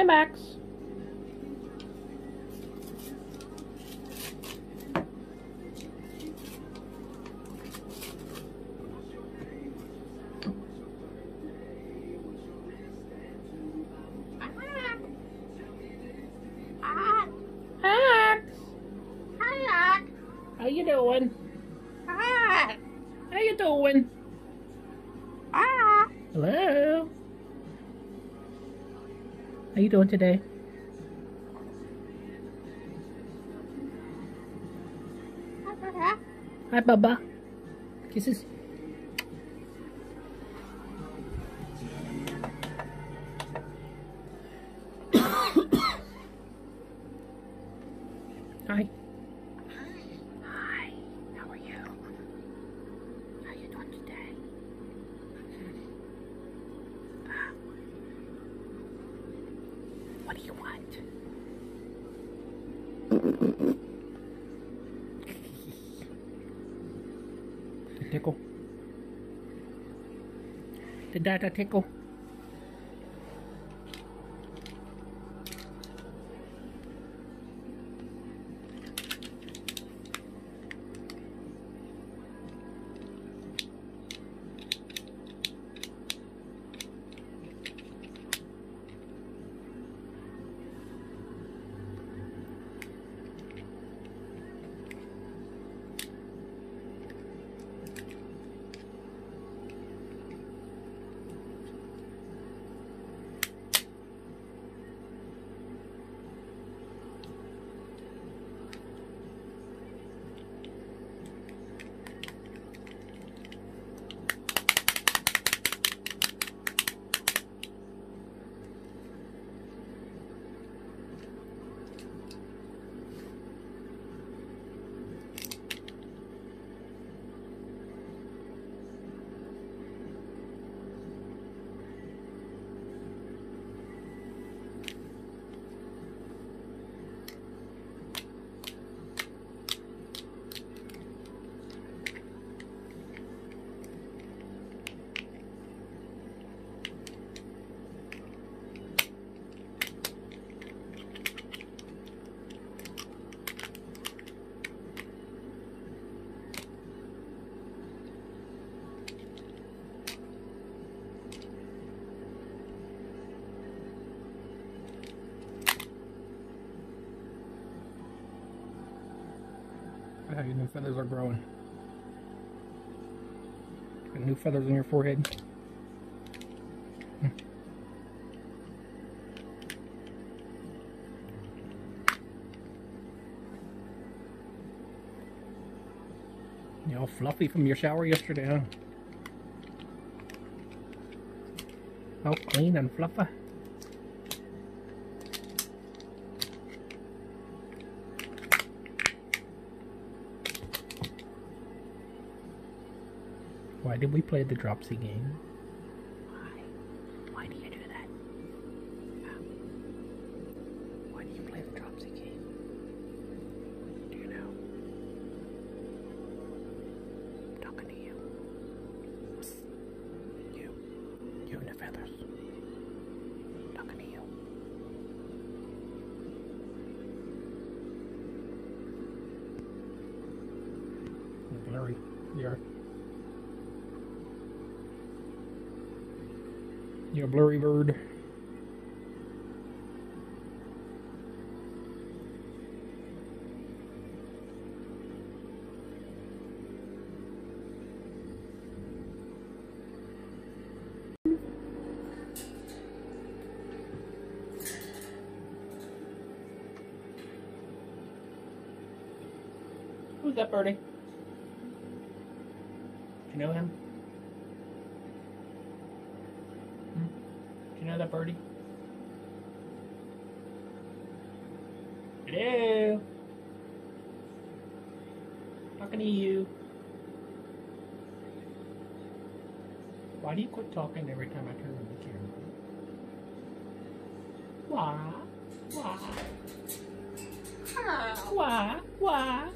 Hi, Max. How you doing? How you doing? Ah. Hello. How you doing today? Hi, Bubba. Kisses. What do you want? Tickle. Did that a How your new feathers are growing. Got new feathers on your forehead. Hmm. You all fluffy from your shower yesterday, huh? All clean and fluffy. Why did we play the Dropsy game? Why? Why do you do that? Huh? Why do you play the Dropsy game? Do you know? I'm talking to you. You. You and the feathers. I'm talking to you. Blurry. You're You're a blurry bird. Who's that birdie? Do you know him? Hmm? Do you know that birdie? Hello? Talking to you. Why do you quit talking every time I turn on the camera? Why? Why? Why? Why?